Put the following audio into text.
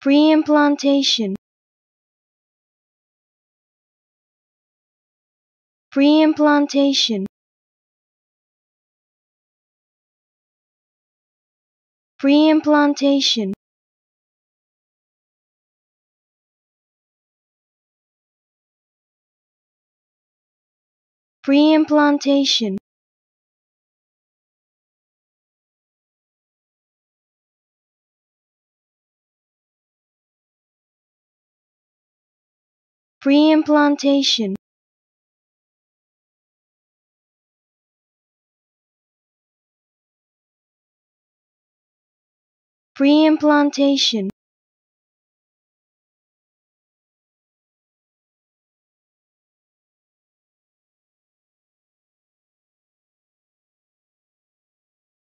Pre-implantation. Pre-implantation. Pre-implantation. Pre-implantation Pre-implantation. Pre-implantation